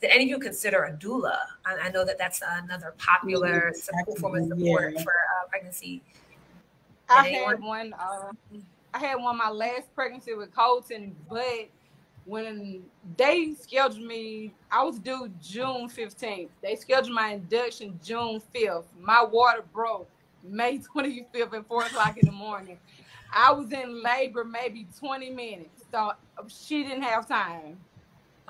did any of you consider a doula? I, I know that that's another popular support, form of support yeah. for uh, pregnancy. I had one. Uh, I had one my last pregnancy with Colton, but when they scheduled me, I was due June 15th. They scheduled my induction June 5th. My water broke May 25th at 4 o'clock in the morning. I was in labor maybe 20 minutes. So she didn't have time.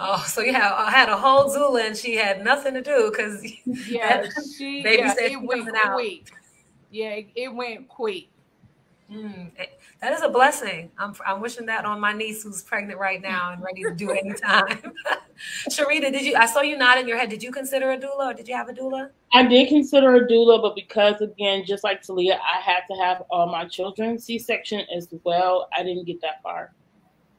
Oh, so yeah, I had a whole doula and she had nothing to do because yeah, she baby yeah, said it went quick. Out. Yeah, it, it went quick. Mm, that is a blessing. I'm, I'm wishing that on my niece who's pregnant right now and ready to do it anytime. Sharita, did you? I saw you nodding your head. Did you consider a doula, or did you have a doula? I did consider a doula, but because again, just like Talia, I had to have all my children C-section as well. I didn't get that far.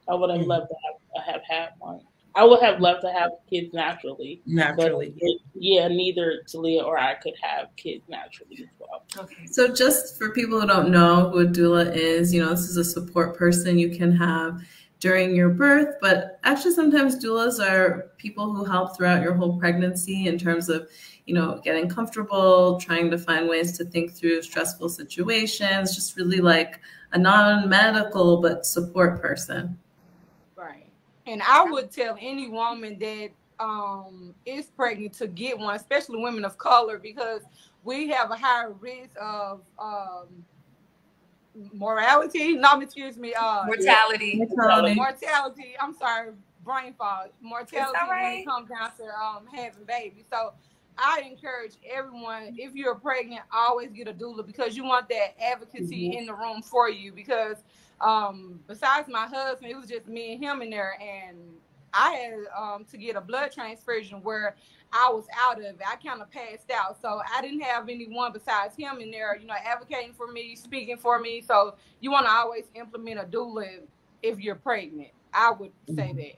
I would have mm-hmm. loved to have, have had one. I would have loved to have kids naturally. Naturally. It, yeah, neither Talia or I could have kids naturally as well. Okay. So just for people who don't know who a doula is, you know, this is a support person you can have during your birth, but actually sometimes doulas are people who help throughout your whole pregnancy in terms of, you know, getting comfortable, trying to find ways to think through stressful situations, just really like a non-medical but support person. And I would tell any woman that um, is pregnant to get one, especially women of color, because we have a higher risk of um, morality. No, excuse me. Uh, mortality. mortality. Mortality. I'm sorry, brain fog. Mortality right? when it comes down to um, having babies. So I encourage everyone, if you're pregnant, always get a doula because you want that advocacy mm-hmm. in the room for you because – um, besides my husband, it was just me and him in there, and I had um, to get a blood transfusion where I was out of it. I kind of passed out, so I didn't have anyone besides him in there, you know, advocating for me, speaking for me. So you want to always implement a doula if you're pregnant. I would say mm-hmm. that.